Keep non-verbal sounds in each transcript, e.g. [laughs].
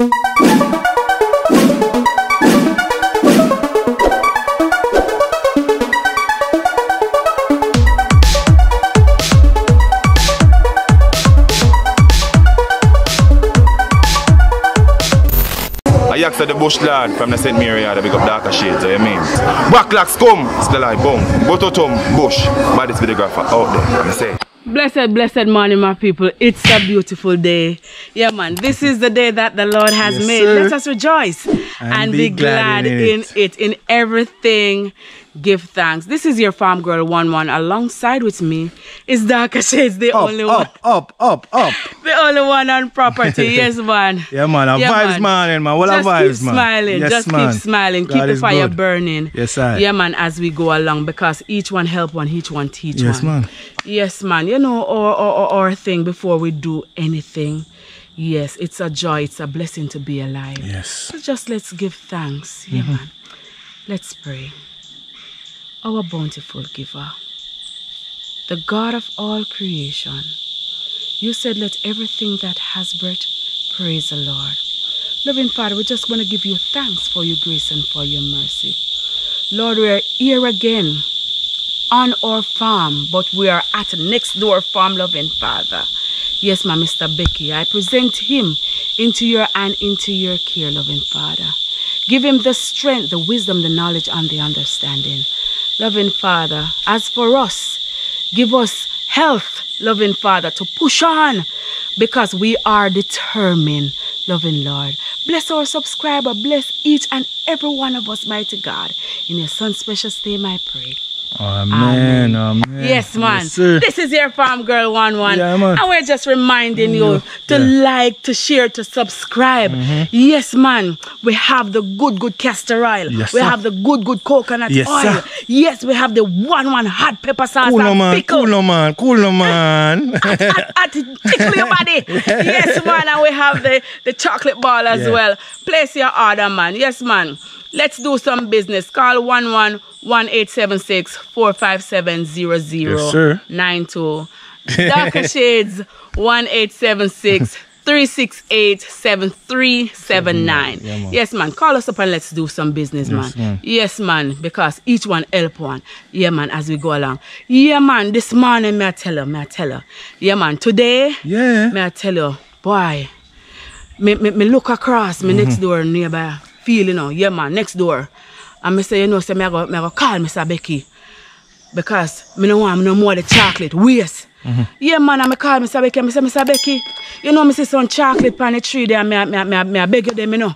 I asked the bush lad from the St. Mary yard, big up darker shades, you mean? Black locks come, still like boom. Bototum, bush, baddest videographer out there, I say. Blessed, blessed morning, my people. It's a beautiful day. Yeah, man. This is the day that the Lord has Yes, made. sir. Let us rejoice and, be, glad, in, it. In everything, give thanks. This is your farm girl, one one. Alongside with me is Darker Shades, the Up, only one, up, up, up, up. [laughs] the only one on property. [laughs] yes, man. Yeah, man. A Yeah, vibes, man, man. What a Just vibes, keep man. smiling. Yes, Just man. keep smiling. God keep the fire good. burning. Yes, I. Yeah, man. As we go along, because each one help one, each one teach Yes, one. man. Yes, man. You know, our, our, our, our thing before we do anything. Yes, it's a joy. It's a blessing to be alive. Yes. So just let's give thanks. Yeah, Mm-hmm. man. Let's pray. Our bountiful giver, the God of all creation, you said, Let everything that has breath praise the Lord. Loving Father, we just want to give you thanks for your grace and for your mercy. Lord, we are here again on our farm, but we are at a next door farm, loving Father. Yes, my Mr. Becky, I present him into your and into your care, loving Father. Give him the strength, the wisdom, the knowledge, and the understanding. Loving Father, as for us, give us health, loving Father, to push on because we are determined, loving Lord. Bless our subscriber, bless each and every one of us, mighty God. In your son's precious name I pray. Amen, amen. Yes, man. Yes, this is your farm girl one one. Yeah, man. And we're just reminding you to Yeah. Like, to share, to subscribe. Mm-hmm. Yes, man. We have the good, good castor oil. Yes, we sir. have the good, good coconut Yes, oil. sir. Yes, we have the one one hot pepper sauce Cool and man, pickle. cool no man, cool no man. [laughs] At tickle your body. [laughs] yes, man. And we have the, the chocolate ball as Yeah. well. Place your order, man. Yes, man. Let's do some business. Call 11 1876 457 Yes, sir. 92. [laughs] Darker Shades 1876 368 7379. Yeah, man. Yes, man. Call us up and let's do some business, man. Yes, man. Yes, man. Because each one help one. Yeah, man, as we go along. Yeah, man. This morning, may I tell you, may I tell you. Yeah, man. Today, yeah. may I tell you, boy, me, me, me look across my Mm-hmm. next door neighbor, feel, you know, yeah, man, next door. And me say, you know, say, me I go, me I go call Mr. Becky. Because me no want no more the chocolate waste. Mm-hmm. Yeah, man, and me call Mr. Becky, and me say, Mr. Becky, you know, me see some chocolate on the tree there, and me, me, me, me, I beg you them, you know.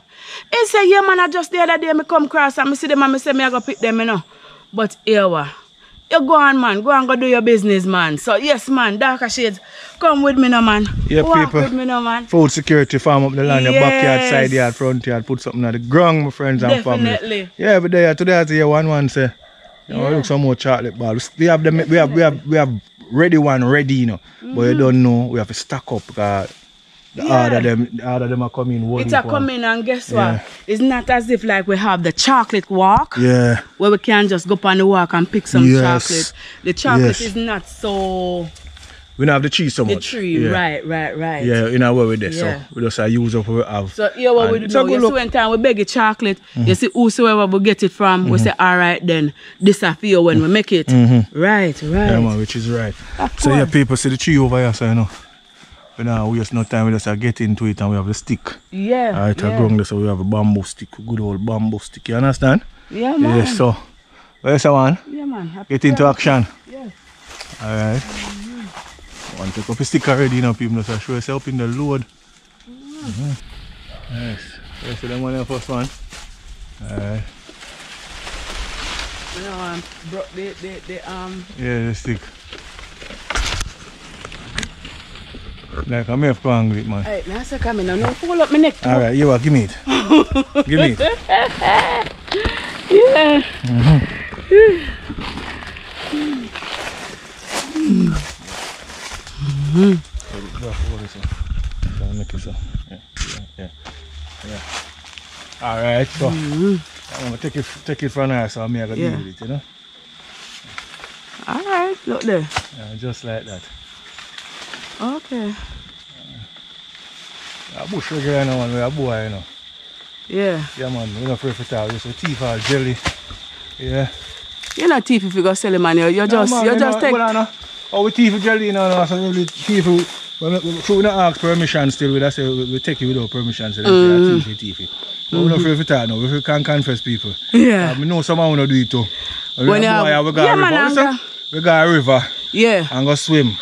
He say, yeah, man, I just the other day, me come across and me see them, and me say, me I go pick them, you know. But here, what? You go on, man. Go and go do your business, man. So, yes, man, darker shades, come with me now, man. Yeah, Walk people. with me now, man. Food security farm up the land, the backyard, Yes. side yard, front yard, put something at the ground, my friends and family. Definitely. Yeah, every day today I hear one one say, you know, Yeah. look some more chocolate bar. We have them we have we have we have ready one ready, you know. But you mm. don't know we have to stack up because the Mm-hmm. Yeah. order them the order them are coming one. It's a week one. come in and guess Yeah. what? It's not as if like we have the chocolate walk Yeah. where we can just go up on the walk and pick some Yes. chocolate. The chocolate Yes. is not so We don't have the cheese so much. the tree. yeah. Right, right, right. Yeah, you know where we there. Yeah. So we just uh, use up what we have. So here what we do it's a now, good you look. Mm-hmm. when time we beg a chocolate, you see whosoever we get it from, we say, all right then, this a for you when we make it. Right, right. Mm-hmm. Yeah, man, which is right. Of So yeah, people see the tree over here, so you know. We now waste no time, we just uh, get into it and we have the stick. Yeah. Alright, yeah. I ground so we have a bamboo stick, good old bamboo stick, you understand? Yeah, man. Yes, so where's the one? Yeah, man. Happy Get into action. Yeah. Alright. One take up a stick already, you know, people, so show yourself in the load. Mhm. Nice. You see them one there first one? Alright. You know, um, bro, the, the, the, um, Yeah, the stick. Like I'm here for hungry, man. hey, now say come in now. No, pull up my neck. Alright, you what, give me it. give me it. Yeah. Go for this one. Try to make it so. Yeah, yeah, yeah. yeah. Alright, so I'm gonna take it take it from here so I'm gonna Yeah. deal with it, you know? All right, look there. Yeah, just like that. Okay. A bush regular now, man. We a boy, you know. Yeah. Yeah, man. We not afraid for talk. We so teeth all jelly. Yeah. You're not thief if you go sell it, man. You're, you're just, man, you you just know, take. Well, know. Oh, we teeth with jelly, you know. no, So we teeth with... Well, we, we, we not ask permission still. We just say we, we take it without permission. So they Mm. teeth, teeth. But we not afraid for talk now. We can't confess people. Yeah. Uh, we know someone wanna do it too. When When we, you boy, have- we got Yeah, a man, river. We got a river Yeah. and go swim.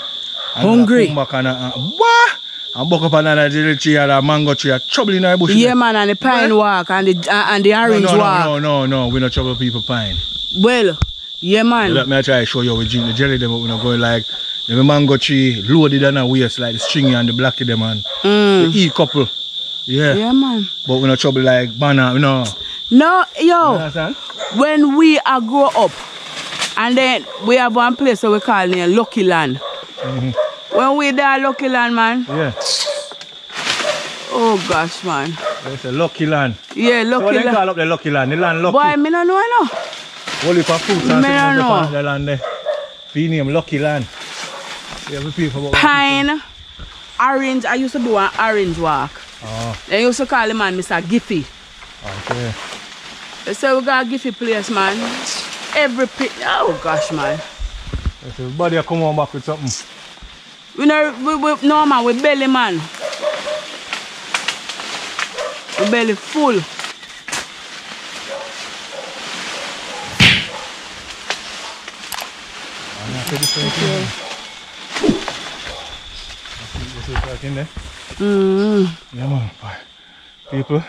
And Hungry. Come back and, uh, what? And buck up another jelly tree or a mango tree. Trouble in the bush. Yeah, man, and the pine walk and the uh, and the orange no, walk. no, no, no, no. We not trouble people pine. Well, yeah, man. Let me try to show you we drink the jelly them, but we not going like the mango tree loaded on a waist like the stringy and the blacky them and Mm. the E couple. Yeah. Yeah, man. But we not trouble like banana, no. No, yo, understand? when we are grow up, and then we have one place that we call near Lucky Land. Mm-hmm. When we there, Lucky Land, man. Yeah. Oh gosh, man. It's a lucky land. Yeah, So what Lucky they Land. call up the lucky land? The land lucky. Boy, me no know, no. Only for fruits and Me things no on the know. the land there. We name Lucky Land. Yeah, we people about Pine, orange. I used to do an orange walk. Oh, They used to call the man Mr. Giffy. okay. So we got a Giffy place, man. Every pit. Oh gosh, man. Yes, everybody come on back with something. We know, we, we, no man, we belly man. We belly full. And I said this one thing. You see that in there? Mm. Yeah, man. People,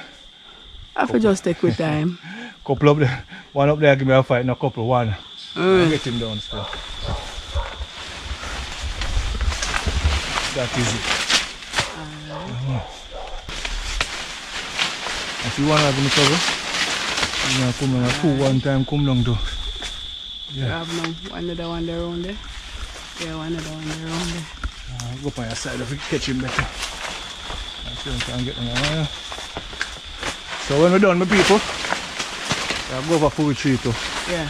I feel just take with [laughs] time. couple up there. One up there give me a fight, no couple, one. Mm. Get him down still. That is it. Yeah, man. If you want to have me cover, you know, come and two one time, come down to. You have no another one there around there. Yeah, one other one there around there. Uh, go on your side if you catch him better. I still can't get him on So when we're done, my people, I'll go over for retreat too. Yeah.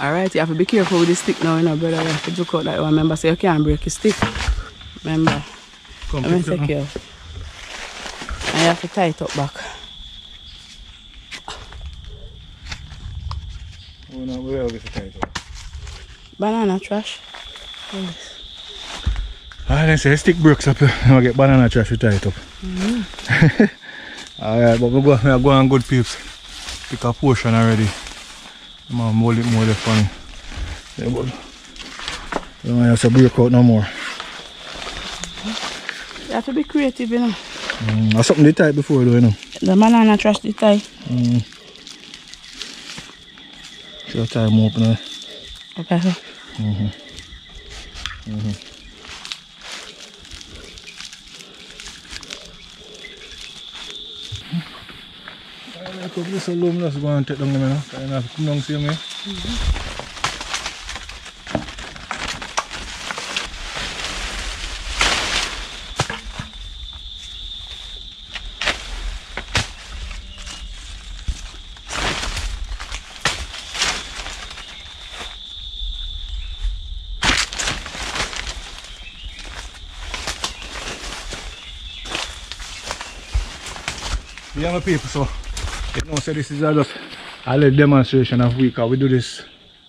Alright, you have to be careful with the stick now, you know, brother. You have to look out that one. Remember, so you can't break your stick. Remember, Come I'm going pick to it take up. you. And you have to tie it up back. Oh, no, we will get the title. Banana trash. Yes. Ah, then say stick breaks up here. I'll get banana trash to tie it up. [laughs] Alright, but we go, we are going good peeps. Pick a portion already. Man, mold it more left funny. Yeah, but you don't have to break out no more. You have to be creative, you know. Mm, I something they tight before though, you know. The banana trash, the tie. Mm. Should I tie them open there? Okay, so. I could this alone, let's go and take down them, you know. I don't have to come down see me. The younger people, so you know, say this is a just a little demonstration of week. We do this,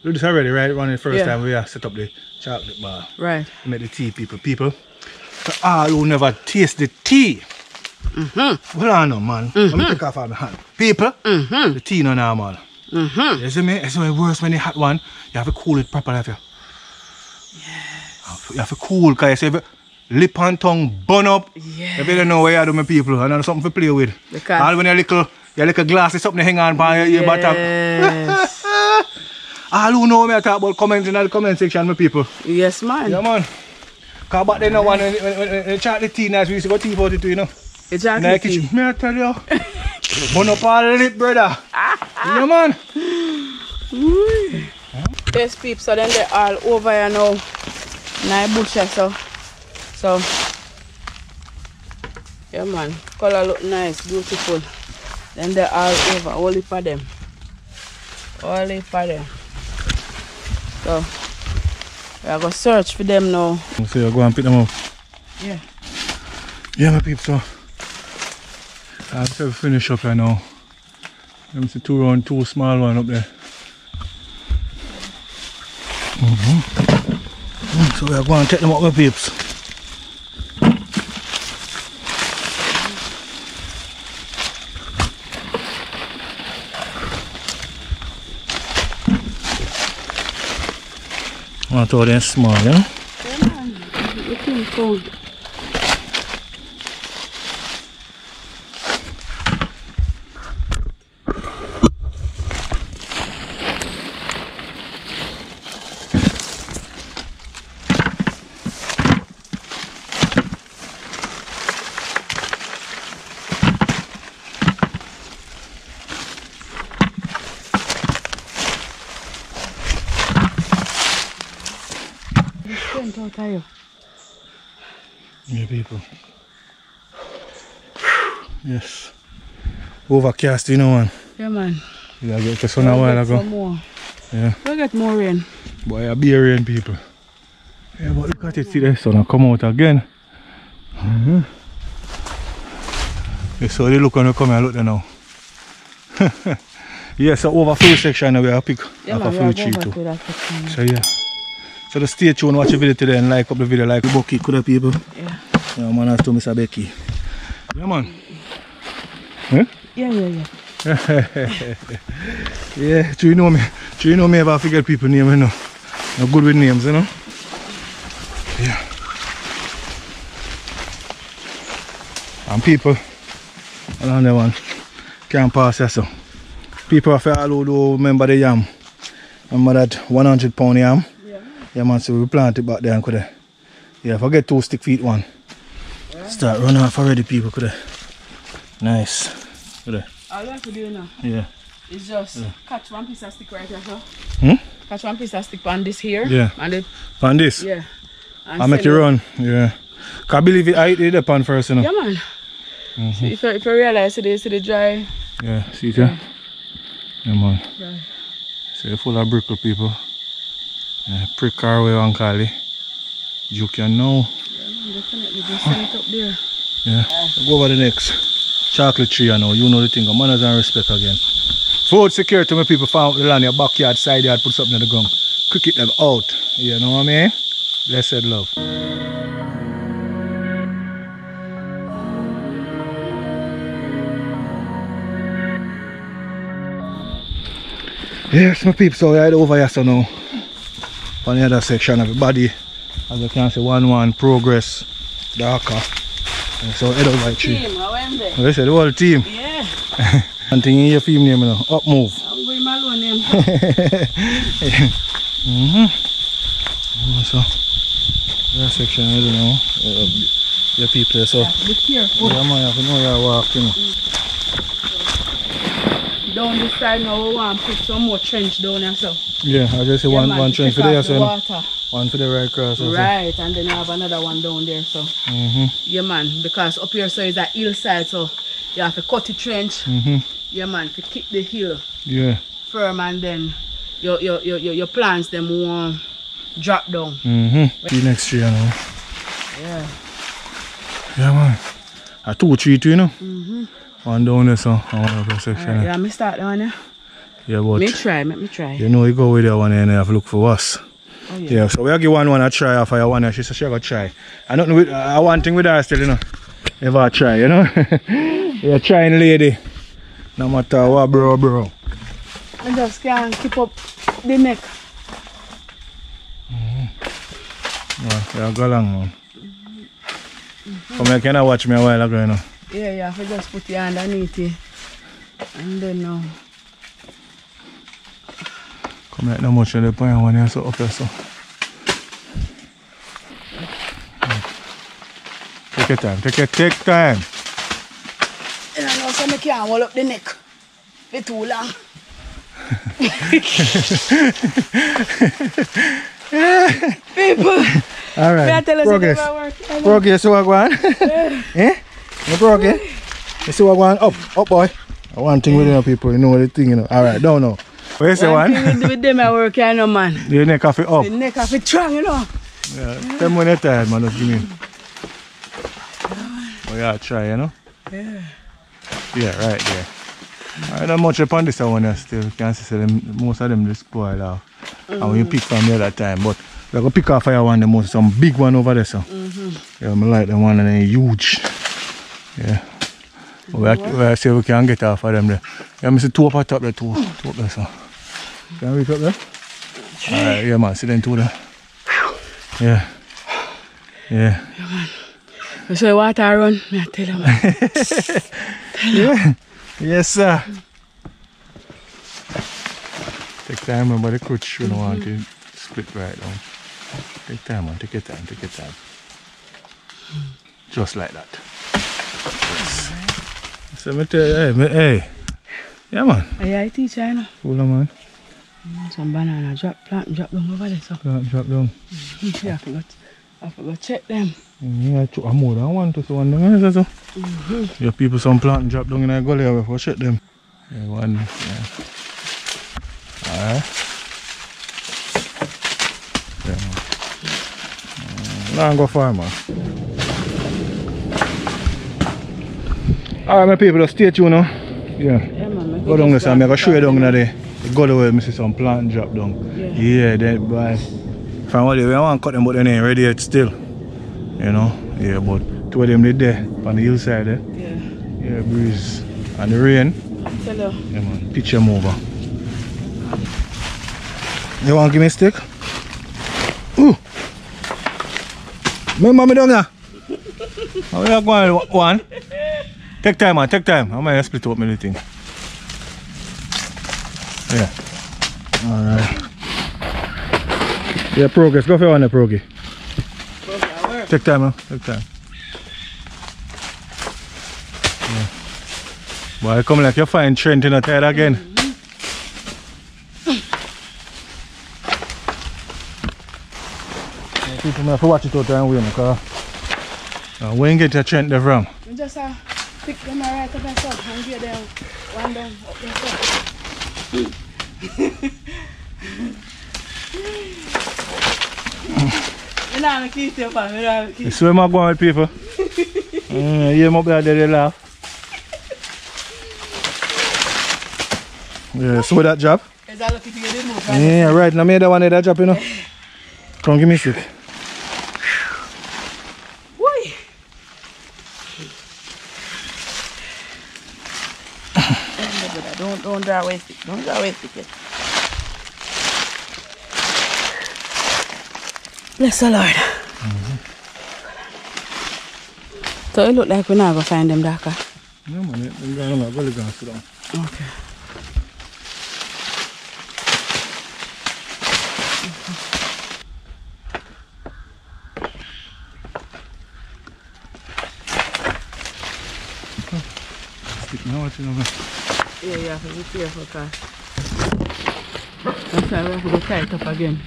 do this already, right? Running the first Yeah. time we set up the chocolate bar. Right. Make the tea people. People, for all who never taste the tea. Mm-hmm. Well, I know, man. Hmm. Let me take off my hand. People, Mm-hmm. the tea no normal. Mm-hmm. You see me? It's way worse when you hot one. You have to cool it properly. Have you? Yes. You have to cool, because you see, lip and tongue burn up. Yes. You better know what you do, my people. And something to play with. Because- All when you little, your little glass is something to hang on by your, your bottom. Yes. All who know me I talk about comments in the comment section, my people. yes, man. Yeah, man. Because back then, no one, when, when, when, when they chat the tea nice, we used to go tea 42, you know. It's the actually kitchen. May I tell you? [laughs] burn up all lip, brother. [laughs] yeah, man. Yes, peeps, so then they're all over here now. Now bush here, so. So. Yeah, man. Color look nice, beautiful. Then they're all over, all for them. In for them. So we are gonna search for them now. So you go and pick them up. Yeah. Yeah, my people. So I have to finish up right now. Let me see two round, two small one up there. Mhm. So we are going to take them up, my peeps. I throw them small, yeah? Looking cold. Sent out of you. Yeah, people. Yes. Overcast, you know, man. Yeah man. You gotta get the sun a while ago. More. Yeah. We'll get more rain. Boy, a beer rain, people. Yeah, but look at it, see the sun come out again. Mm-hmm. Yeah, so they look when we come here, look there now. [laughs] yeah, so over full section we are pick Yeah like man, a full tree too. to. So yeah. So just stay tuned, watch the video today and like up the video like the bucket could have people. Yeah. Yeah, man, that's to Mr. Becky. Yeah, man. Yeah, yeah, yeah. [laughs] Yeah, do you know me? Do you know me I forget people name, you know? I'm good with names, you know? Yeah. And people around the one can't pass here, so. People have all who remember the yam. Remember that 100 pound yam? Yeah. Yeah, man, so we plant it back there and could I? Yeah, forget two stick feet one. Start running off already, people, could I? Nice. I? All you have to do now Yeah. is just catch one piece of stick right here, so. Hmm? Catch one piece of stick on this here. Yeah. And it, On this? yeah. And I make you run, yeah. Cause I believe it, I eat the pan first, you know. Yeah, man. So if, you, if you realize it is the dry, Yeah, see it, yeah? Yeah, man. Right. So full of brickle people. Yeah, prick car way on Cali. You can know. Yeah, definitely just send it up there. Yeah. Go over the next chocolate tree, you know. You know the thing. Manners and respect again. Food security when people found the land, your backyard, side yard, put something in the ground. Cricket them out. You know what I mean? Blessed love. Yes, my people, so are over here so now. On the other section of body. As you can see, 1-1 progress darker. So head the tree. Team, I went there. Like I said, the whole team. Yeah. [laughs] And thing in your film name, you know. Up move. I'm going my loan name. Mm-hmm. So, that section, I don't know. Uh, your people, so. Be careful. Yeah, man, you have to know your walk, you know. Down this side now, we want to put some more trench down here, so. Yeah, I just say Yeah, one, man, one take for there, so. water. One for the right cross. Right, and then you have another one down there, so. Mm-hmm. Yeah, man, because up here, so is a hillside, so you have to cut the trench. Mm-hmm. Yeah, man, to keep the hill Yeah. firm, and then your your your your, your plants them won't drop down. Mm-hmm. See you next year know. Yeah. Yeah, man. A two, three, two, you know. Mm-hmm. One down there, so. And one up section. Yeah. yeah, me start down there. yeah, but. Me try, let me try. You know, you go with that one and you have to look for us. Oh, yeah. Yeah, so we are give one one a try after your one and she said she gonna try. I don't know with uh, one thing with her still, you know. Ever try, you know? [laughs] You're trying lady. No matter what bro bro. I just can't keep up the neck. Yeah, yeah, go along man. Come here, can I watch me a while ago, you know? Yeah, yeah, if I just put it underneath it. And then now. Come like no much of the you're so up here so. Take your time, take your take time. You know, so I can't hold up the neck for too long. People, may I Alright. tell Progress. Progress, so what go on? [laughs] eh? You progress? You see what go on? Up, up boy. One thing with you know, people, you know what the thing, you know. Alright, don't know. You say One one? with, them I work here, no man. The neck off it up. The neck of it strong, you know. Yeah. Tell me when you're tired, man. Just give me. Oh yeah, try, you know? Yeah. Yeah, right there. I don't much upon this one uh, still. You can see them, most of them they spoil off. And when you pick from the other time, but we're gonna pick off fire one the most some big one over there, so. Yeah, I like the one and then huge. Yeah. We we are see we can get off of them there. Yeah, I see two up at top there, two, two up there, so. Can we reach up there? Alright, yeah man, see them two there. Yeah. Yeah. You say water run, me I tell you man. [laughs] Yeah. Yes, sir. Take time, remember the crutch. We don't want to mm-hmm. split right now. Take time, man. Take your time. Take your time. Just like that. Yes. So, me tell you, hey, me, hey. Yeah, man. Yeah, I teach you know. Cool, man. Some banana drop plant drop down over there so. Drop, drop down. [laughs] Yeah, I forgot. I forgot check them. Yeah, two, I'm more than one to so one there, so. Your people some plant drop down in a gully over for check them. Yeah, one. Yeah. Alright. Yeah. Mm, Now go far, man. Alright, my people, just stay tuned now. Yeah. Yeah man. Go down there, I'm going to show you down down there. The where I see some plant drop down. Yeah. Yeah, then, boy. From what they we want to cut them, but they ain't ready yet still. You know? Yeah, but two of them they there on the hillside there. Yeah. Yeah, breeze. And the rain. Tell you. Yeah, man. Pitch them over. You want to give me a stick? Ooh. Remember me down here? [laughs] How you going? One. Take time, man. Take time. I might split up my thing. Yeah. Alright. Yeah, progress. Go for one, there, Progi. Take time, man. Take time. Yeah. Boy, come like you find Trent in a tire again. Yeah, People may have to watch it out there and win because uh, when you get your Trent there from? We just uh, pick them right up and stuff and get them one down up there stuff. You know, I'm keep you fam. You know, I'm see where going with people? mm, [laughs] yeah, my brother they laugh. Yeah, so that job? Is that lucky to get the move? Yeah, right. Now me that one that job, you know. Come give me a stick. Don't don't draw away stick. Don't draw away stick. yet. Bless the Lord. Mm-hmm. So it look like we're not gonna find them darker. No man, guys are going to down. Okay. Stick now, what you know. Yeah, you have to be careful, cause that's why we have to go it up again.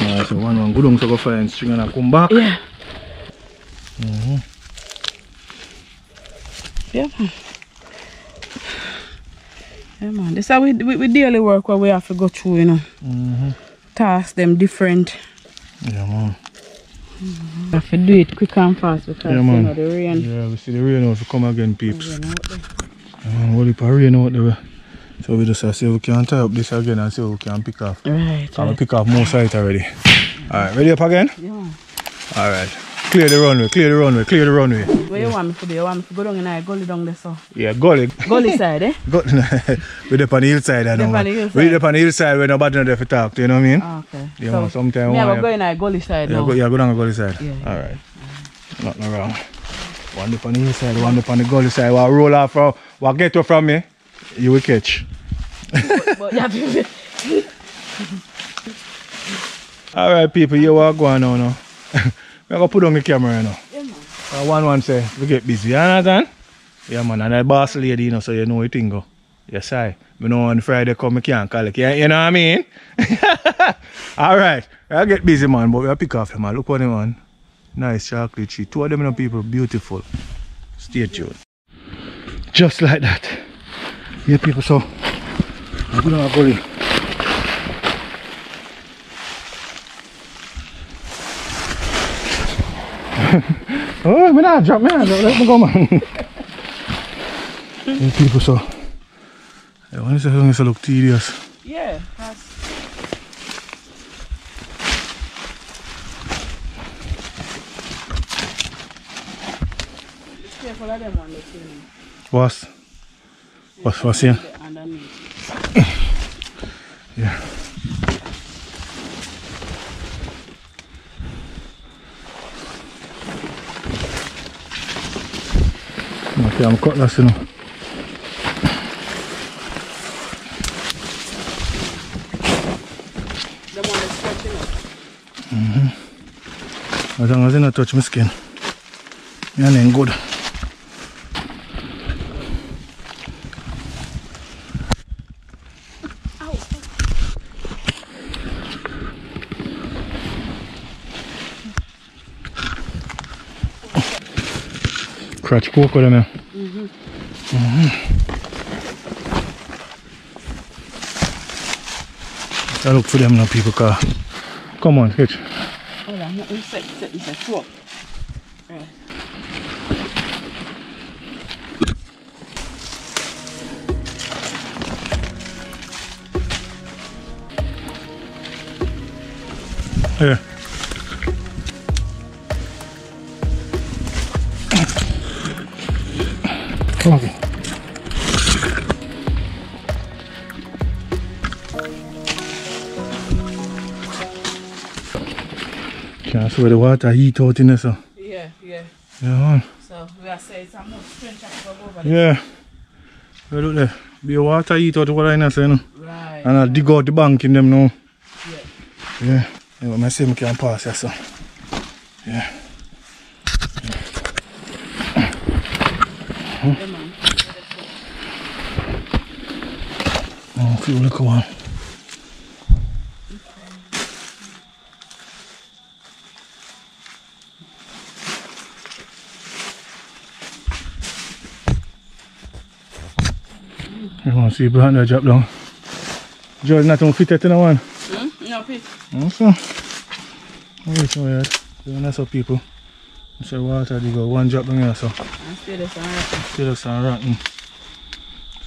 Ah, so one one gudong so go find string and I come back. Yeah. Mhm. Yeah. Yeah, man. This is how we, we, we daily work where we have to go through, you know. Mhm. Task them different. Yeah, man. We have to do it quick and fast because, Yeah, you know, the rain. Yeah, we see the rain out to come again, peeps. rain out there. Uh, what if I rain out there? So we just uh, see if we can tie up this again and see if we can pick off. Right, right. pick off more site already? Alright, ready up again? Yeah. Alright. Clear the runway, clear the runway, clear the runway. Where you want me to do? You want me to go down in a gully down there, so. Yeah, gully. Gully side, eh? [laughs] Go, [laughs] we up on the hillside, I know. On man. hillside. Up on the hillside where nobody know there for talk, to, you know what I mean? Ah, okay. Yeah, so, man, sometime me I go in a gully side Yeah, now. go, yeah, go down the gully side. Yeah. Alright. Nothing wrong. One up on the hillside, one up on the gully side. What roll off from, what get you from me, you will catch. [laughs] But yeah, baby. Alright, people, you are going now. now. We're going to put on the camera now. Yeah, man. Uh, one one say, we get busy, you understand? Yeah, man, and I boss lady, you know, so you know it thing go. Yes, I. Me know on Friday come, I can't call it. You, you know what I mean? [laughs] Alright, I get busy, man, but we'll pick off them, man. Look what them, man. Nice chocolate tree. Two of them, you know, people, beautiful. Stay tuned. Just like that. Yeah, people, so I'm going to go in. Oh, me not drop, me not drop, let me go, man. [laughs] yeah, people, so yeah, when this is look tedious. Yeah, that's careful of them on the thing. What's, what's, what's here? Underneath. [laughs] Yeah. Okay, I'm cutlass, you know. The one that's stretching up. As long as it not touch my skin. Yeah, then good. Crutch cocoa them here. Mm-hmm. I look for them now people car. Come on, hitch. Hold on, let me set, set this twelve. Right. Here. Okay. Can't the water heat out in there, so. Yeah, yeah. Yeah, man. So we are saying more strength to go over there. Yeah. Well, look there. Be a water heat out what I know, say, no? Right. And I'll dig out the bank in them now. Yeah. Yeah. Yeah, but I say I can pass here, so. Yeah. Yeah. Oh, feel like one. See behind the drop down? George not going to fit it in one. Hmm? No, please. Also, oh, it's weird. Doing that so people. It's a water they go one drop down here so I stay there, alright. still looks and rotten.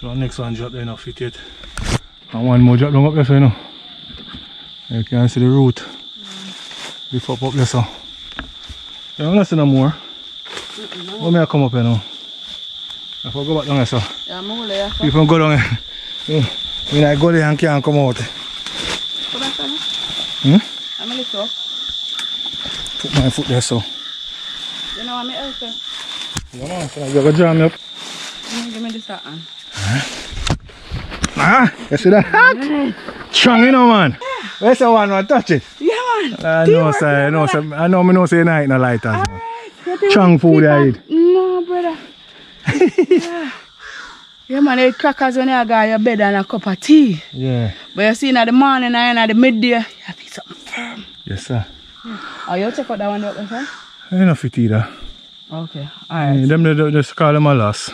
So next one drop there now fit it. And one more drop down up there so you know. You can see the root. Lift up up there so. You don't see no more. What may I come up here now? I go back down there so. Yeah, I'm gonna lay People go down there. Yeah. When I go there and can't come out. Put that on. Hmm? I'm gonna lift up. Put my foot there so. You know what I'm helping? Yeah man, so you go jam me up. Give me this hand. Ah, you see that? Strong, you know, man. Where's the one want touch it? Yeah, man. I know, say, I know, say, I know, me know, say, night no man. You think Strong food I eat. No, brother. Yeah. [laughs] yeah, man, I eat crackers when you got your bed and a cup of tea. Yeah, But you see, in the morning and in the midday, you have to eat something firm. yes, sir. Oh, you check out that one up there, I no fit either. Okay, alright. Yeah, them, they, they just call them a loss.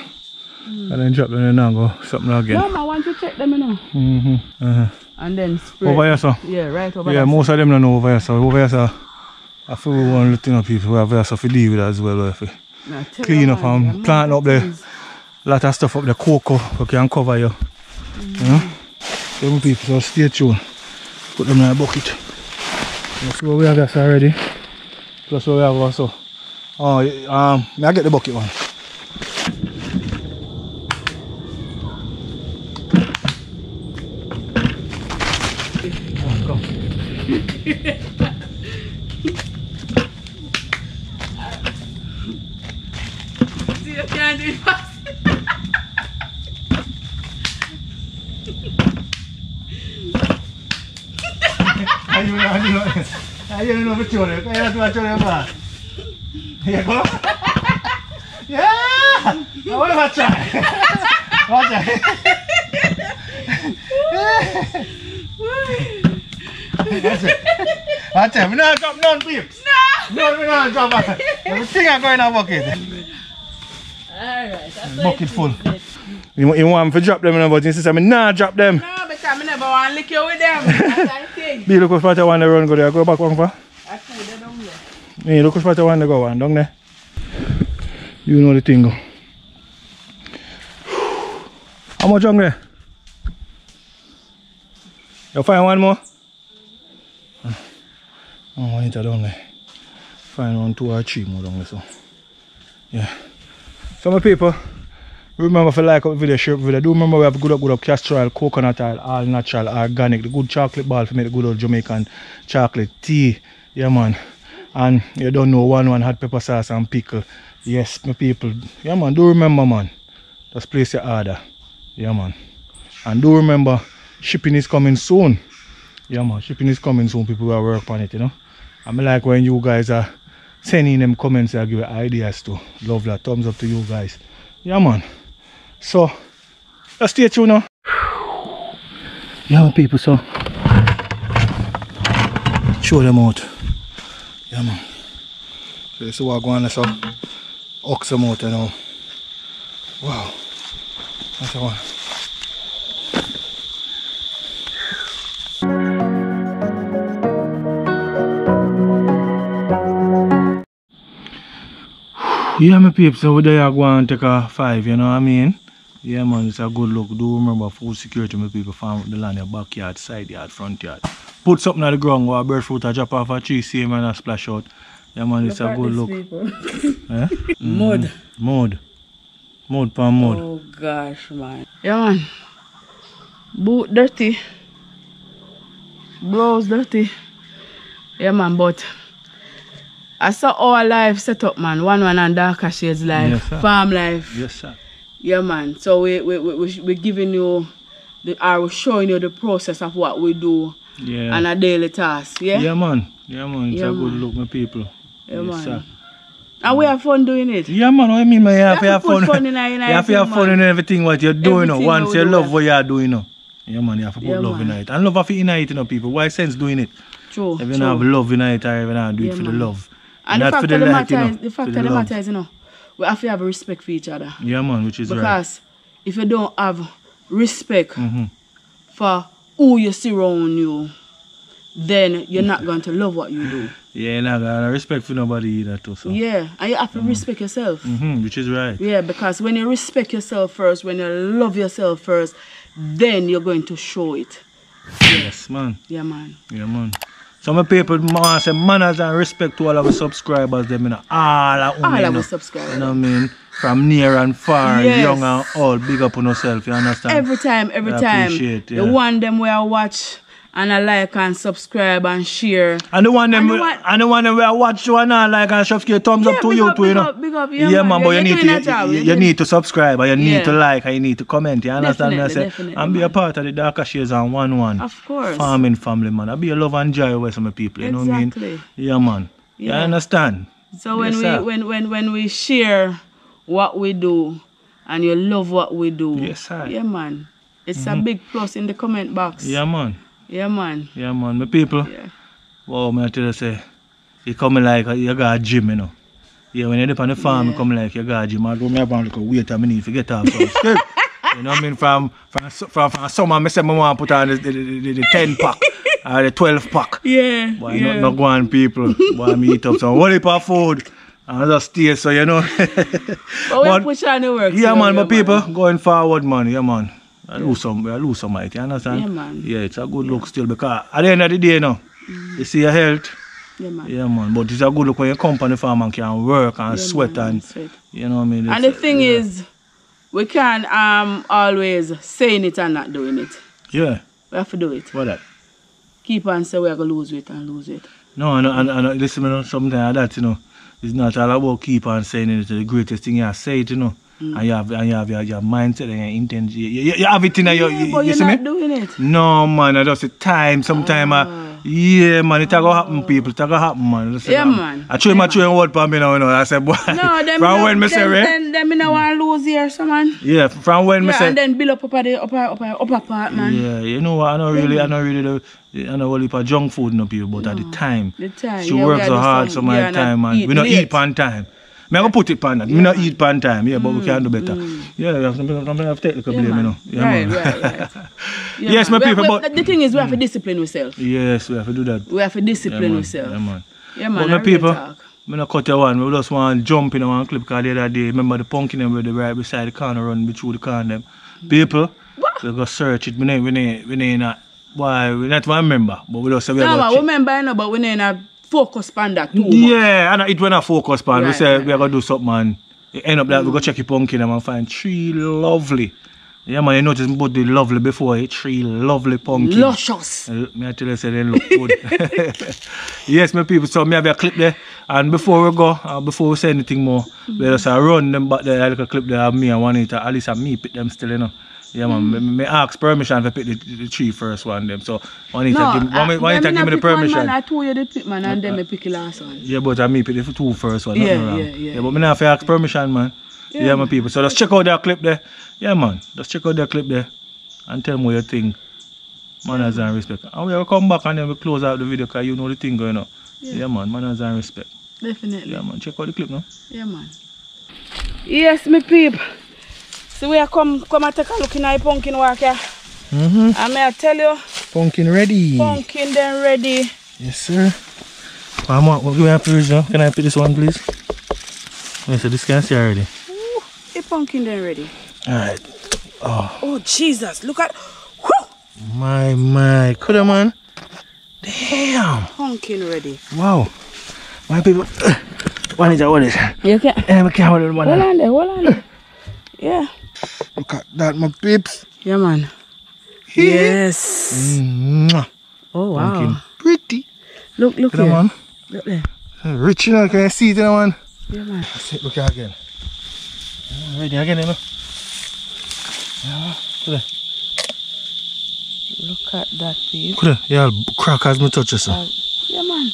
And then drop them in and go something again. No, man, want to check them, you know. Mm-hmm. Uh-huh. And then spray. Over here, so. Yeah, right over Yeah, most of them don't know over here, so over here, so. I feel we want to let you know people who have here, so to deal with it as well. If we, Nah, tell clean up and plant up the lot of stuff up the cocoa we can cover you. You know? Them people, so stay tuned. Put them in a bucket. See what we have here already? Plus what we have also. Oh, yeah, um, may I get the bucket one? [laughs] Oh, come. See, you can't do it fast. Ayun na, ayun na. Na, picture. Kaya na picture ba? Here go. Yeah! I. Watch it. Watch it. Watch it. We not drop none, peeps. No! No, we not drop it. Everything I go in a bucket. Alright, Bucket full. You, you want to drop them, you know, but you say, me nah drop them. No, because I never want to lick you with them. Be look which part I want to run go there. Go back one for. I food they don't know. Me look which part I want to go one down there. You know the thing go. How much on there? You find one more? Oh, one liter down there. Find one, two or three more down there, so. Yeah. So my people, remember if you like our video, share video. Do remember we have good up, good up castor oil, coconut oil, all natural, organic, the good chocolate ball for make the good old Jamaican chocolate tea. Yeah man. And you don't know one one hot pepper sauce and pickle. Yes, my people. Yeah man, do remember man. Just place your order. Yeah man. And do remember shipping is coming soon. Yeah man, shipping is coming soon. People will work on it, you know. I'm like when you guys are sending them comments I give you ideas to. Love that. Thumbs up to you guys. Yeah man. So let's stay tuned now. Yeah people so show them out. Yeah man. So this is what going on so ox them out you know. Wow. That's the one. Yeah, my peeps, so we there go and take a five, you know what I mean? Yeah, man, it's a good look. Do remember food security, my people, farm the land, your backyard, side yard, front yard. Put something on the ground, where a bird fruit a drop off a tree, see him and a splash out. Yeah, man, it's a good look. [laughs] Eh? [laughs] Mud. Mud. Mud pan mud. Oh gosh, man. Yeah, man. Boot dirty. Blouse dirty. Yeah, man, but I saw our life set up, man. One one and darker shades life, Yes, farm life. Yes, sir. Yeah, man. So we we we we we giving you the are showing you the process of what we do Yeah. and a daily task. Yeah. yeah, man. Yeah, man. It's Yeah, a good man. look, my people. Yeah, yes, man. sir. And we have fun doing it. Yeah, man, what I mean, man, you have You have have to put fun. fun in in you have to have fun man. in everything what you're doing. Everything Once you do, love man. what you're doing, you know. Yeah, man, you have to put Yeah, love in it. And love have to in it, you know, people. Why sense doing it? True. If you true. don't have love in it, or if you don't do it Yeah, for the love. And the Not fact for of the the matter you know. is, the fact of the the matter is, you know, we have to have respect for each other. Yeah, man, which is right. Because if you don't have respect Mhm. for who you see around you, then you're not going to love what you do. Yeah, you not got respect for nobody either, too. So. Yeah, and you have to respect yourself. Mm -hmm, which is right. Yeah, because when you respect yourself first, when you love yourself first, then you're going to show it. Yes, man. Yeah, man. Yeah, man. So my people man say manners and respect to all our subscribers, them, you know, all of them, All you our subscribers. You know what I mean? From near and far, Yes. young and old, big up on yourself, you understand? Every time, every I time. appreciate, The one them where I watch and I like and subscribe and share. And the one them, And the one- and the one them where I watch you and like and shove your thumbs Yeah, up to you up, too, you big know. up, big up. Yeah, yeah, man, man, but you're need to job, you, you need to subscribe, and you need to like, and you need to comment. You understand me? I Definitely, say, definitely, and be a part of the darker shades and one one. Of course. Farming family, man. I be a love and joy with some people. You know what I mean? Yeah, man. You understand? So when Yes, we sir. when, when when we share what we do and you love what we do. Yes, sir. Mm-hmm. Yeah man. It's a big plus in the comment box. Yeah, man. Yeah man. Yeah, man. My people. Yeah. Wow, man, I tell you, say, you come like you got a gym, you know. Yeah, when you're up on the farm, you come like you got a gym. I go, me have like a weight I need to get off. [laughs] You know what I mean? From from from, from summer, I say I want to put on the, the, the, the 10 pack [laughs] or the 12 pack. Yeah. Why yeah. not, not go on people? Why me eat up some whole heap of food and just stay so you know. [laughs] But we push on the work. yeah man, my yeah, people going forward man, yeah man. I lose some I lose some height, you understand? Yeah, man. Yeah, it's a good look still because at the end of the day now, you see your health. Yeah man. Yeah, man. But it's a good look when you come on the farm and can work and Yeah, sweat man, and sweat. you know what I mean. And the thing yeah. is, we can't um always saying it and not doing it. yeah, We have to do it. what that? Keep on saying we're gonna lose weight and lose it. No, and, and, and listen, you know, something like that, you know, it's not all about keep on saying it. It's the greatest thing you have say it, you know. Mm. And you have and you have your, your mindset and your intention. You, you, you have it in your, you, but you you're see me? not doing it. No, man, I just the time. Sometime, Ah. uh, yeah, man, it a go happen, people. It a go happen, man. Listen, Yeah, man. I try Yeah, my man. word for me now, you know. I said, boy, No, [laughs] them from no, when me say, right? them, them, them want to lose here, so man. Yeah, from when me Yeah, say, and then build up up at the upper, upper, upper part, man. Yeah, you know what? I don't really, I don't really, do, I don't really for junk food, no people. But at the time, The time, she yeah, works so hard some my yeah, time, man. We don't eat on time. Me I go put it pan that. Me not eat pan time, yeah, but we can do better. Yeah, we have to, we have to take the Yeah, blame, you know. Yeah, right, man. right, right. [laughs] Yeah, Yes, man. my people, we- but- Mm. the thing is, we have to discipline ourselves. yes, we have to do that. We have to discipline ourselves. Yeah, man. Yeah, man. But I my people, talk. me not cut you one. We just want to jump in one clip because the other day, remember the pumpkin them where they right beside the corner run be through the corner them. People, we go search it. We ain't, we ain't, we ain't not, why, we not one member, but we just say we No, go check. remember, you know, but we to focus on that too. much. Yeah, and it went I focus we Right, say right. we are gonna do something man. It end up that we go check your pumpkin and find three lovely. Yeah man, you notice about the lovely before it, three lovely pumpkin. Luscious. Uh, Me I tell you, say they look good. [laughs] yes, my people. So me have a clip there, and before we go, uh, before we say anything more, we just uh, run them back there. Like a clip there of me and Juanita. At least and me pick them still, you know. Yeah, man. Me, me ask permission to pick the, the three first one them. So Juanita, No, give, uh, Juanita them give me the pick one permission. Man, I told you the pick man, and then me pick the last one. Yeah, but I me pick the two first one. Yeah, wrong. yeah, yeah. but me not have to ask permission, man. Yeah, Yeah, my people. So just check out that clip there. Yeah, man. Just check out that clip there and tell me what you think. Manners and respect. And we will come back and then we close out the video because you know the thing going on. Yeah. man. Manners and respect. Definitely. Yeah, man. Check out the clip now. Yeah, man. Yes, me peep. So we are come come and take a look in our pumpkin walk here. Mm-hmm. And may I tell you, Pumpkin ready. pumpkin then ready. Yes, sir. One more. We'll give me a original. Can I pick this one, please? Yes, so this can see already. Ooh, the pumpkin then ready. Alright. Oh, Oh Jesus, look at Whew! my, my. Could have, man. Damn. pumpkin ready. Wow. My people. One is a what is? You can Eh, I can't hold it one. hold on there, hold on there. [laughs] Yeah. Look at that, my peeps. Yeah man. Yes. Mwah. Oh wow. Pumpkin. Pretty. Look, look that here. one. Look there. Rich, you know, can you see it, that one? Yeah man. Let's it, look at again. Ready again, you know? Yeah, look at Look at that piece. Could yeah, crack as me touch this. Uh, yeah man.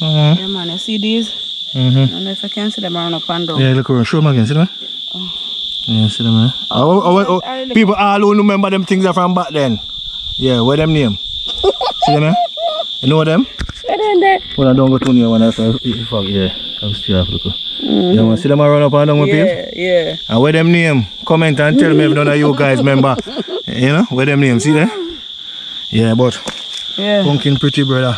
Uh-huh. Yeah man. You see these? Mm-hmm. I don't know if I can see them around up and down. Yeah, look around. Show them again, see them? Yeah, see them, man. Oh, oh, oh, I look- people all who remember them things are from back then. Yeah, what them name? see them, man? You know them? When I don't go to near one, that's a fuck, yeah. I'm still have to look. Yeah, man, see them around up and down with people? Yeah, yeah. And where them name? Comment and tell me if none of you guys remember. You know, where them name? See there? Yeah, but Yeah. pumpkin pretty brother.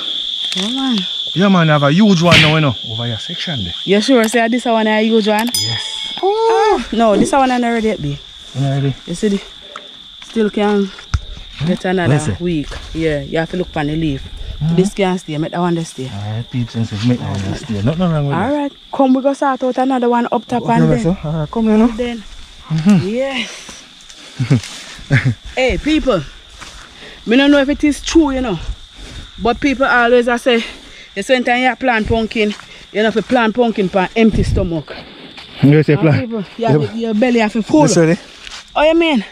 Yeah man. Yeah man, have a huge one now, you know. Over your section there. You sure say this one I use one? Yes. Oh. No, this one I not ready yet be. You know ready? You see the still can hmm? get another week. Yeah, you have to look on the leaf. Hmm? This can stay, make that one stay. Alright, peeps and says make that one stay. Nothing wrong with that. Alright, come we go start out another one up top Okay, and then. so. Alright, come now. then. Mm-hmm. Yes. [laughs] hey people, me don't know if it is true, you know. But people always I say, you spend time you plant pumpkin, you know, if you plant pumpkin for empty stomach. You say And plan. people, you have to- your belly have to full. This ready? Oh, you mean?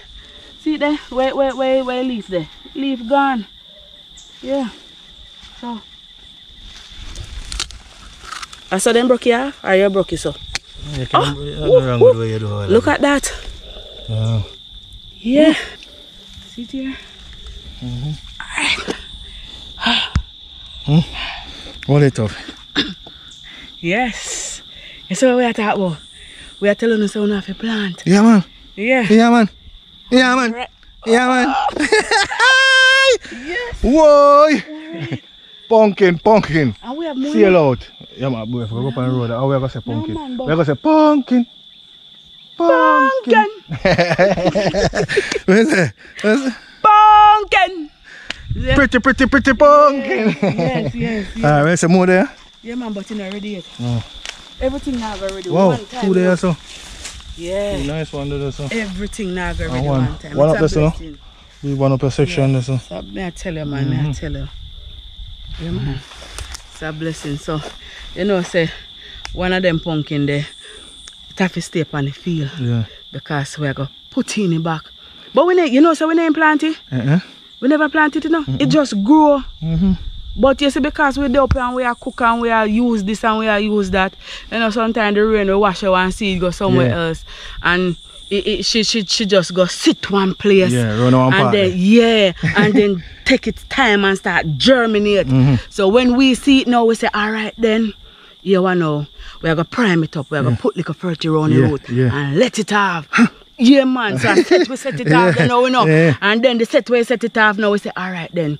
See there? Where, where, where, where leaf there? Leaf gone. Yeah. So. I saw them broke you off, or you broke it so? Yeah, can Oh, nothing wrong with way you do. Look at that. Yeah. Yeah. See it here? Hold it up. Yes. You see what we are talking about? We are telling us how we have to plant. Yeah man. Yeah. Yeah man. Yeah man. Right. Yeah man. Oh. [laughs] Yes. Whoa. Pumpkin, pumpkin. And we have more. See out. Yeah man, boy, if we go up on the road, how we gonna say pumpkin? man, but- we gonna say pumpkin. Pumpkin. Pumpkin. What is it? What is it? Pumpkin. Yeah. Pretty, pretty, pretty pumpkin. Yes, yes, yes. [laughs] Alright, where's some more there? Yeah, man, but it's not ready yet. Oh. Everything now already Wow, one time. two there so. Yeah. Nice one there so. Everything now already And one, one- time. one It's up there, so no? We one up a section there so. So may I tell you, man, may I tell you. Yeah, man. It's a blessing. So, you know, say, one of them pumpkin there, it have to stay on the field Yeah. because we're to put in it back. But we ain't, you know, so we ain't plant it. Uh-uh. We never planted it, you know. It just grow. Mm-hmm. But you see, because we dey up and we are cook and we are use this and we are use that, you know, sometimes the rain will wash out and seed go somewhere Yeah. else. And it, it, she, she, she just go sit one place. Yeah, run on one and then yeah, and then [laughs] take its time and start germinate. Mm-hmm. So when we see it now, we say, all right then, you want know, we're gonna prime it up, we're gonna put like a 30 round the Yeah, yeah. and let it have. [laughs] yeah, man. So I set we set it [laughs] off, you know, we know. Yeah. And then the set we set it off, now we say, all right then.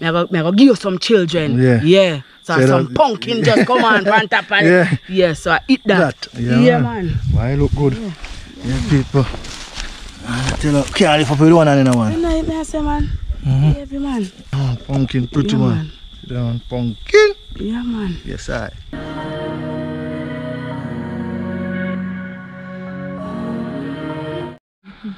Me I go, me I go give you some children. Yeah. Yeah. So Say some pumpkin just come on on top and Yeah. yeah. so I eat that. That, yeah, yeah man. man. Why look good? Yeah, people. I tell you, live up with one and another You know, me I say man. Mm-hmm. Yeah, every man. Ah, oh, pumpkin, pretty Yeah, man. man. Down, pumpkin. Yeah man. Yes, I. Mm-hmm.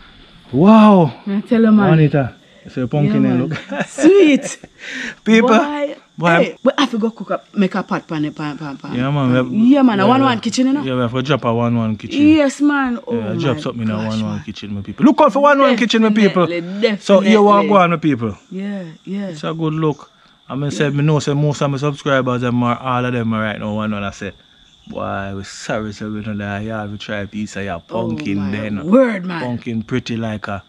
Wow, I tell you man. Anita. It's a pumpkin Yeah, look. [laughs] Sweet. [laughs] People. Boy, Boy. Hey, we have to cook up, make a pot pan, pan, pan, pan. Yeah, man. we have- Yeah, man. A one-one kitchen, you know. Yeah, we have to drop a one one kitchen. Yes, man. Oh, Yeah, drop something in a gosh, one one kitchen, my people. Look out for one one kitchen, my people. Definitely, So you want go on, my people. Yeah, yeah. It's a good look. I mean, say, me know say most of my subscribers, them are, all of them are right now, one one I said. boy, we sorry, so we know that you have to try a piece of your pumpkin oh, then. Word, man. Pumpkin pretty like a,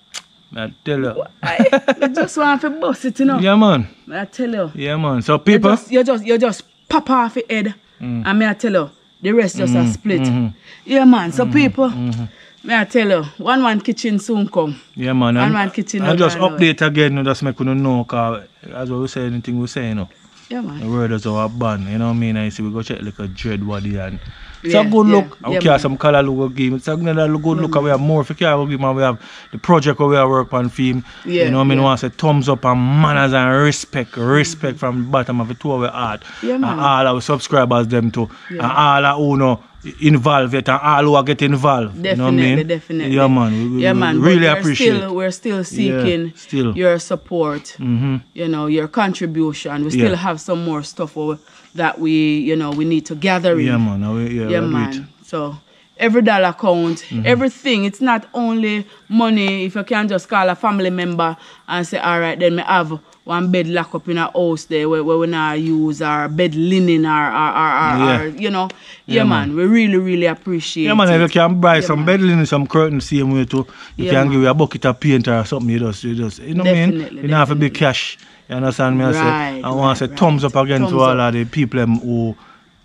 I tell you. I, I just want to bust it, you know. Yeah, man. I tell you. Yeah, man. So people. You just, you just, you just pop off your head, mm. and me I tell you, the rest just a mm-hmm. split. Mm-hmm. Yeah, man. So mm-hmm. people, me I tell you, one one kitchen soon come. yeah, man. One man kitchen and out just and out. update again, you just make you know, cause as what we say, anything we say, you know. Yeah, man. The word is our ban, you know what I mean? I see we go check like a dread body and it's Yeah, a good yeah, look. And yeah, we care man. some colour look we give. It's a another good look and we have more if you care we give. We have the project where we are work on film. Yeah, you know what I mean? yeah. We want to say thumbs up and manners and respect. Respect from the bottom of the two of our heart. Yeah, and all our subscribers them too. Yeah. And all our who know involved yet and all who are get involved. you know what I Definitely, mean? definitely. Yeah man. We, we, yeah, man. but really we're appreciate Still, we're still seeking still. your support. Mm-hmm. You know, your contribution. We Yeah. still have some more stuff over- that we, you know, we need to gather in. Yeah man. We, yeah, yeah, man. So every dollar count, Mm-hmm. everything. It's not only money. If you can just call a family member and say, all right, then me have one bed lock up in a house there where, where we not use our bed linen or, or, or, or, Yeah. or you know. Yeah, Yeah, man. We really, really appreciate Yeah, man, it. if you can buy Yeah, some man. bed linen, some curtains, same way too. You Yeah, can man. give you a bucket of paint or something, you just, you just, you know what I mean? You don't have to be definitely. cash. You understand me? I say, Right, I want to right, say thumbs up again Thumbs to all up. of the people them who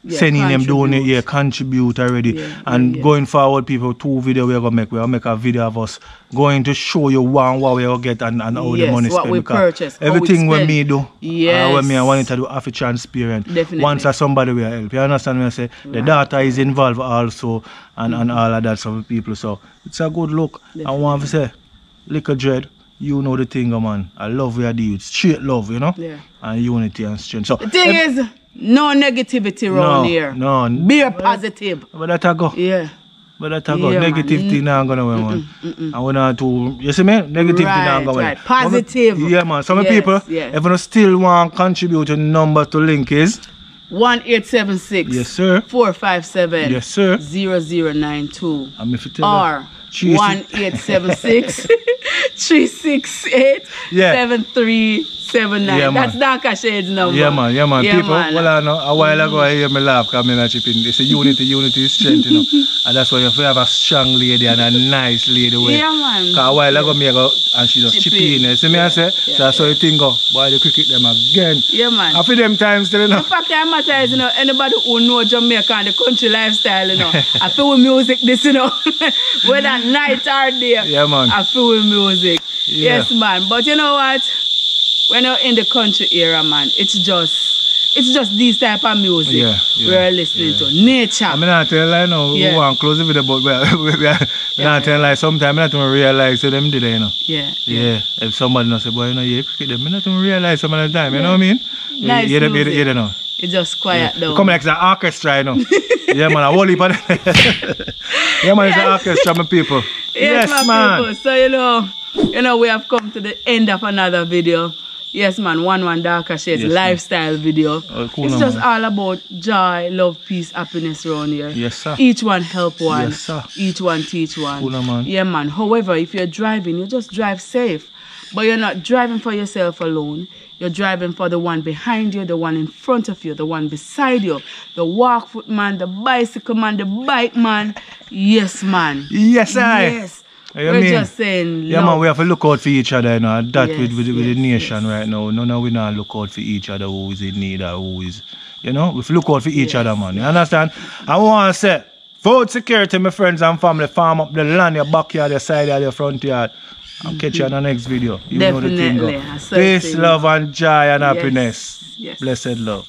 Yeah, sending them donate, contribute. yeah, contribute already. Yeah, and yeah, yeah. going forward, people, two video we're gonna make. We're gonna make a video of us going to show you one what we gonna get and, and how the Yes, money what spent. we because purchase, we Everything spend. me do, uh, when me I want it to do, to transparent. Definitely. Once as somebody will help. You understand me? I say the data is involved also and, and all of that some people. So it's a good look. I want to say, Liquor Dread, you know the thing, man. I love where I do it. Straight love, you know? Yeah. And unity and strength. So The thing is, no negativity around No, here. no. Be a positive. but that I go. Yeah. But that I go. Yeah, man. Negative thing now gonna away, man. And we not to you see me? Negative thing now Right, go away. right. Positive. Yeah man. Some Yes, people yes. if you still want to contribute the number to link is One eight seven six. Yes sir. Four five seven. Yes sir. Zero zero nine two. I'm if you tell. Or Three one eight seven six [laughs] three six eight Yeah. seven three seven nine. Yeah, man. That's Darker Shades number. Yeah man, yeah man. People, man. well I know a while ago I hear me laugh come in and chip in. They say unity, unity is strength, you know. [laughs] and that's why you have a strong lady and a nice lady way. Yeah, man. Cause a while ago me go and she just Chip in. You see me I say? Yeah, so that's how you think go. Boy the cricket them again. Yeah, man. After them times you know. The fact that matter is, you know, anybody who know Jamaica and the country lifestyle, you know, [laughs] I feel with music this, you know, whether night or day, Yeah, man. I feel music. Yeah. Yes, man. But you know what? When you're in the country era, man, it's just, it's just these type of music Yeah, yeah, we're listening yeah. to. Nature. I mean, I tell you, like, no, Yeah. we want to close the video, but we, [laughs] we, we, we Yeah, not like sometimes I don't realize that them did you know. yeah. Yeah. If somebody not say, boy, you know, you cricket them, I not realize some of the time, you know what I mean? Nice you, you, you, music. you, you know. It's just quiet Yeah. down. Come like an orchestra, you know. [laughs] yeah, man, a whole heap of Yeah, man, it's an orchestra, my people. Yes, my man. people. So you know, you know, we have come to the end of another video. Yes, man, one one darker shades Yes, man. lifestyle video. Oh, cool, it's just man. all about joy, love, peace, happiness around here. Yes, sir. Each one help one. Yes, sir. Each one teach one. Cool, man. Yeah, man. However, if you're driving, you just drive safe. But you're not driving for yourself alone. You're driving for the one behind you, the one in front of you, the one beside you, the walk foot man, the bicycle man, the bike man. Yes, man. Yes, I. Yes. You We're mean? just saying Yeah, love. man, we have to look out for each other, you know. That Yes, with, with, with the nation yes. right now. No, no, we not look out for each other who is in need or who is, you know. We have to look out for each Yes, other, man. You understand? I want to say, food security, my friends and family, farm up the land, your backyard, your side yard, your front yard. I'll catch you on the next video. You know the thing. Definitely, go. Peace, love, and joy and Yes, happiness. yes. Blessed love.